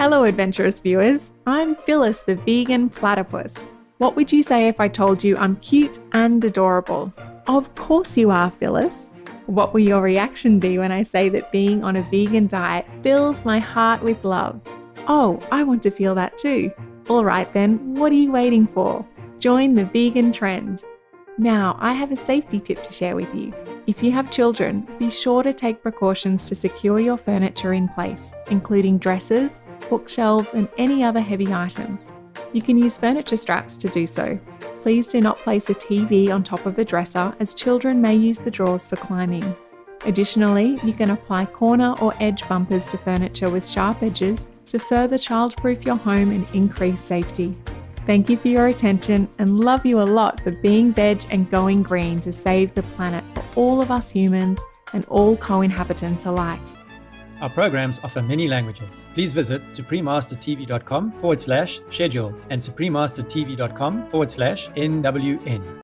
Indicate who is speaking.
Speaker 1: Hello, adventurous viewers. I'm Phyllis, the vegan platypus. What would you say if I told you I'm cute and adorable? Of course you are, Phyllis. What will your reaction be when I say that being on a vegan diet fills my heart with love? Oh, I want to feel that too. All right then, what are you waiting for? Join the vegan trend. Now, I have a safety tip to share with you. If you have children, be sure to take precautions to secure your furniture in place, including dressers, bookshelves, and any other heavy items. You can use furniture straps to do so. Please do not place a TV on top of the dresser as children may use the drawers for climbing. Additionally, you can apply corner or edge bumpers to furniture with sharp edges to further childproof your home and increase safety. Thank you for your attention and love you a lot for being veg and going green to save the planet for all of us humans and all co inhabitants alike.
Speaker 2: Our programs offer many languages. Please visit suprememastertv.com forward slash schedule and suprememastertv.com forward slash NWN.